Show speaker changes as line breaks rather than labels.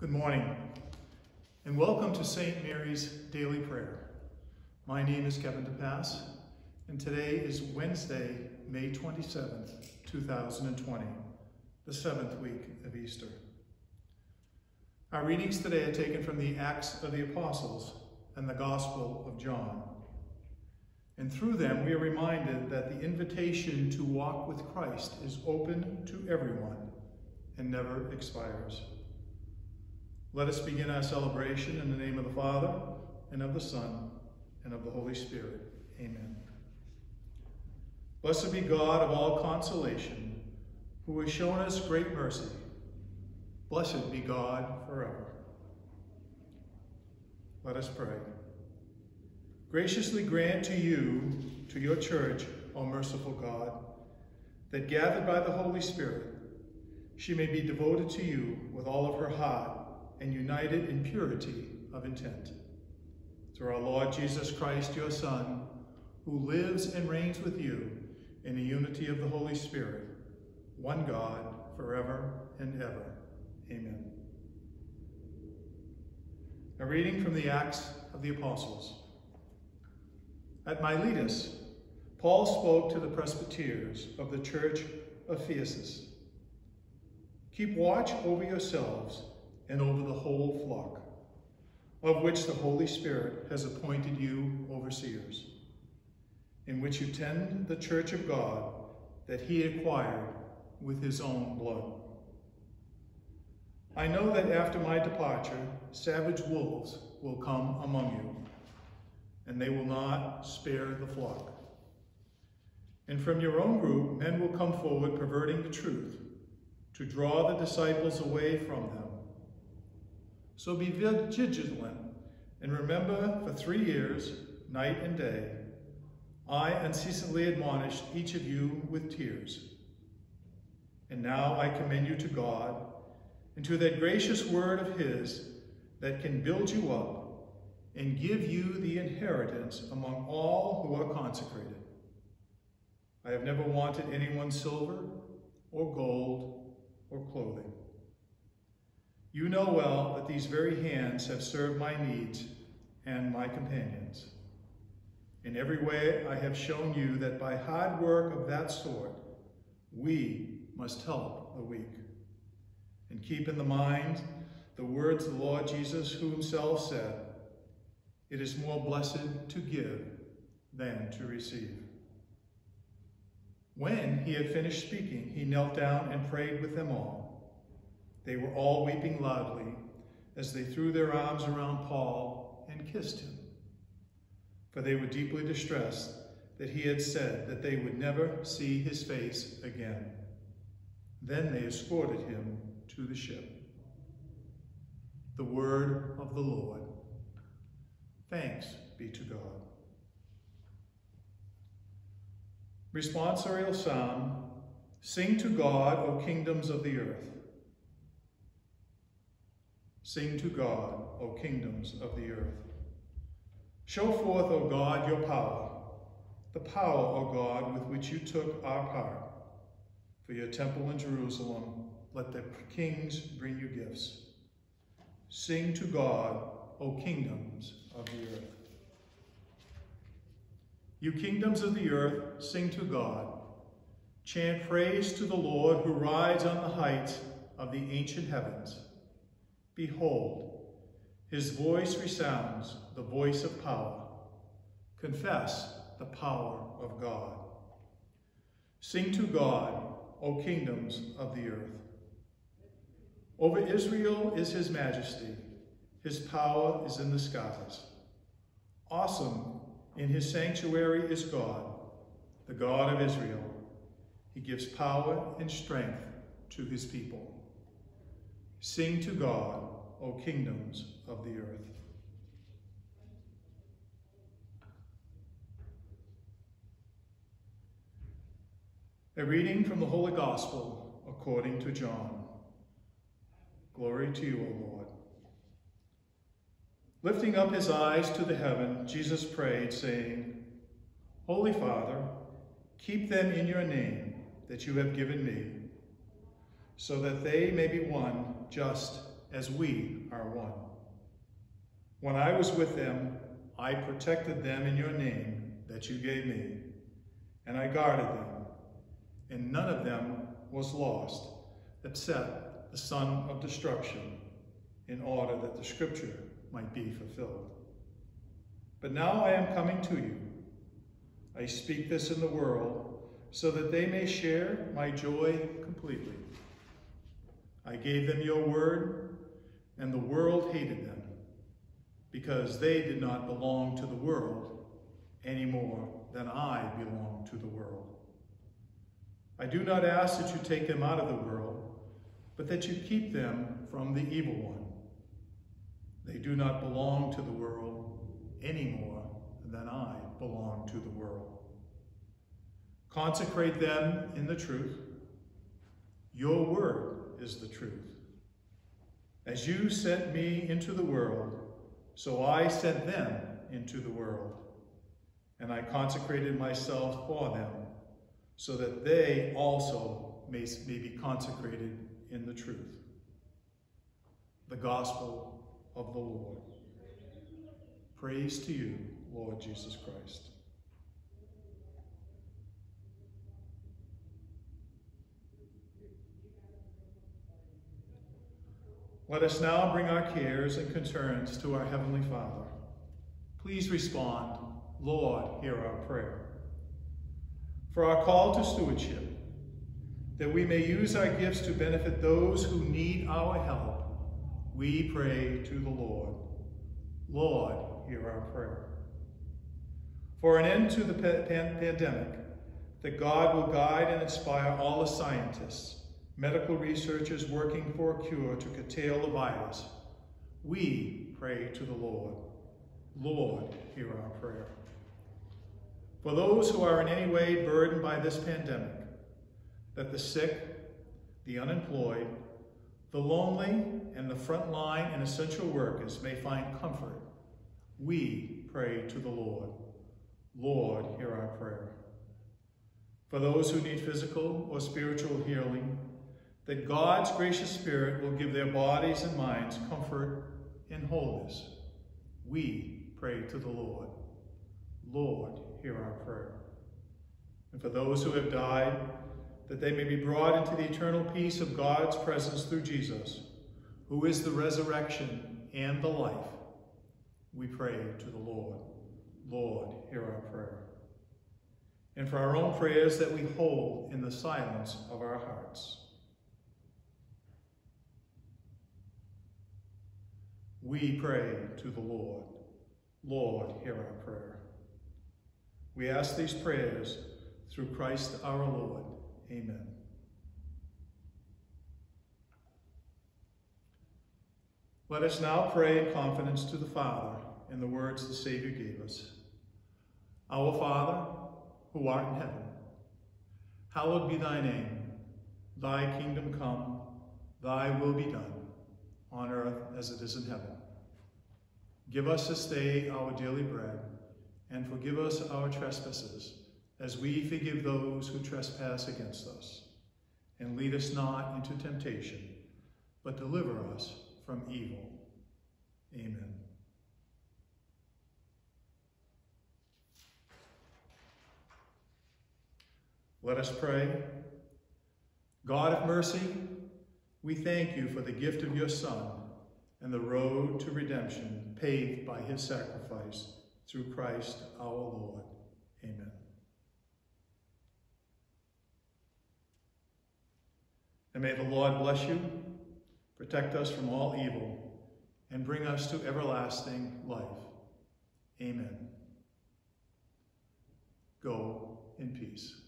Good morning, and welcome to St. Mary's Daily Prayer. My name is Kevin DePass, and today is Wednesday, May 27th, 2020, the seventh week of Easter. Our readings today are taken from the Acts of the Apostles and the Gospel of John. And through them, we are reminded that the invitation to walk with Christ is open to everyone and never expires. Let us begin our celebration in the name of the Father, and of the Son, and of the Holy Spirit. Amen. Blessed be God of all consolation, who has shown us great mercy. Blessed be God forever. Let us pray. Graciously grant to you, to your church, O merciful God, that gathered by the Holy Spirit, she may be devoted to you with all of her heart and united in purity of intent. Through our Lord Jesus Christ, your Son, who lives and reigns with you in the unity of the Holy Spirit, one God, forever and ever. Amen. A reading from the Acts of the Apostles. At Miletus, Paul spoke to the presbyters of the church of Ephesus. Keep watch over yourselves and over the whole flock, of which the Holy Spirit has appointed you overseers, in which you tend the church of God that he acquired with his own blood. I know that after my departure, savage wolves will come among you, and they will not spare the flock. And from your own group, men will come forward perverting the truth to draw the disciples away from them. So be vigilant and remember for three years, night and day, I unceasingly admonished each of you with tears. And now I commend you to God and to that gracious word of his that can build you up and give you the inheritance among all who are consecrated. I have never wanted anyone's silver or gold or clothing. You know well that these very hands have served my needs and my companions. In every way I have shown you that by hard work of that sort, we must help the weak. And keep in the mind the words of the Lord Jesus, who himself said, It is more blessed to give than to receive. When he had finished speaking, he knelt down and prayed with them all. They were all weeping loudly as they threw their arms around Paul and kissed him. For they were deeply distressed that he had said that they would never see his face again. Then they escorted him to the ship. The word of the Lord. Thanks be to God. Responsorial Psalm, Sing to God, O kingdoms of the earth. Sing to God, O kingdoms of the earth. Show forth, O God, your power, the power, O God, with which you took our part. For your temple in Jerusalem, let the kings bring you gifts. Sing to God, O kingdoms of the earth. You kingdoms of the earth, sing to God. Chant praise to the Lord who rides on the heights of the ancient heavens. Behold, his voice resounds, the voice of power. Confess the power of God. Sing to God, O kingdoms of the earth. Over Israel is his majesty. His power is in the skies. Awesome in his sanctuary is God, the God of Israel. He gives power and strength to his people. Sing to God, O kingdoms of the earth. A reading from the Holy Gospel according to John. Glory to you, O Lord. Lifting up his eyes to the heaven, Jesus prayed, saying, Holy Father, keep them in your name that you have given me, so that they may be one just as we are one. When I was with them, I protected them in your name that you gave me, and I guarded them, and none of them was lost, except the son of destruction, in order that the scripture might be fulfilled. But now I am coming to you. I speak this in the world, so that they may share my joy completely. I gave them your word, and the world hated them, because they did not belong to the world any more than I belong to the world. I do not ask that you take them out of the world, but that you keep them from the evil one. They do not belong to the world any more than I belong to the world. Consecrate them in the truth. Your word is the truth. As you sent me into the world, so I sent them into the world. And I consecrated myself for them, so that they also may, may be consecrated in the truth. The gospel of the Lord. Praise to you, Lord Jesus Christ. Let us now bring our cares and concerns to our Heavenly Father. Please respond, Lord, hear our prayer. For our call to stewardship, that we may use our gifts to benefit those who need our help, we pray to the Lord. Lord, hear our prayer. For an end to the pandemic, that God will guide and inspire all the scientists, medical researchers working for a cure to curtail the virus, we pray to the Lord. Lord, hear our prayer. For those who are in any way burdened by this pandemic, that the sick, the unemployed, the lonely, and the frontline and essential workers may find comfort, we pray to the Lord. Lord, hear our prayer. For those who need physical or spiritual healing, that God's gracious Spirit will give their bodies and minds comfort and wholeness. We pray to the Lord. Lord, hear our prayer. And for those who have died, that they may be brought into the eternal peace of God's presence through Jesus, who is the resurrection and the life, we pray to the Lord. Lord, hear our prayer. And for our own prayers that we hold in the silence of our hearts. We pray to the Lord. Lord, hear our prayer. We ask these prayers through Christ our Lord. Amen. Let us now pray in confidence to the Father in the words the Savior gave us. Our Father, who art in heaven, hallowed be thy name. Thy kingdom come, thy will be done on earth as it is in heaven. Give us this day our daily bread, and forgive us our trespasses, as we forgive those who trespass against us. And lead us not into temptation, but deliver us from evil. Amen. Let us pray. God of mercy, we thank you for the gift of your Son and the road to redemption paved by his sacrifice through Christ our Lord. Amen. And may the Lord bless you, protect us from all evil, and bring us to everlasting life. Amen. Go in peace.